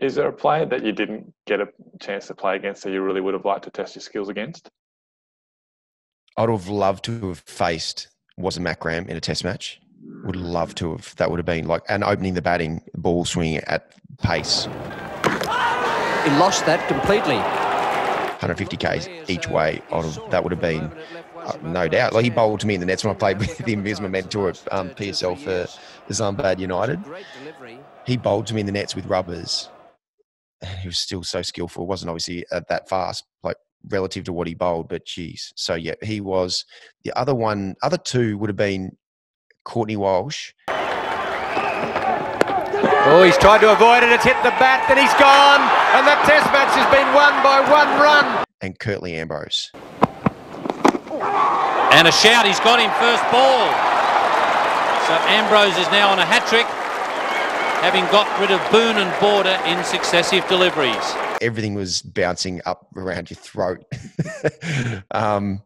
Is there a player that you didn't get a chance to play against that you really would have liked to test your skills against? I'd have loved to have faced Wasim Akram in a test match. Would love to have. That would have been like and opening the batting, ball swinging at pace. He lost that completely. 150 k's each way. I'd have, that would have been uh, no doubt. Like he bowled to me in the nets when I played with him as my mentor at um, PSL for Islamabad United. He bowled to me in the nets with rubbers. And he was still so skillful. wasn't obviously uh, that fast, like relative to what he bowled, but geez. So yeah, he was. The other one, other two would have been Courtney Walsh. Oh, he's tried to avoid it. It's hit the bat, then he's gone, and that Test match has been won by one run. And Curtly Ambrose. And a shout, he's got him first ball. So Ambrose is now on a hat trick, having got rid of Boone and Border in successive deliveries. Everything was bouncing up around your throat. um,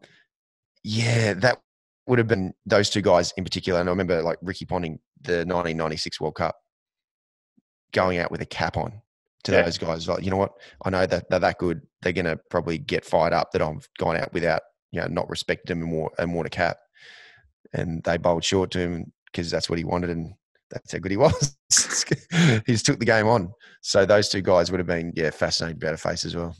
yeah, that would have been those two guys in particular. And I remember like Ricky Ponting, the 1996 World Cup, going out with a cap on to yeah. those guys. Like, you know what? I know that they're that good. They're going to probably get fired up that I've gone out without, you know, not respected them and more and worn a cap. And they bowled short to him because that's what he wanted, and that's how good he was. he took the game on. So those two guys would have been, yeah, fascinating about a face as well.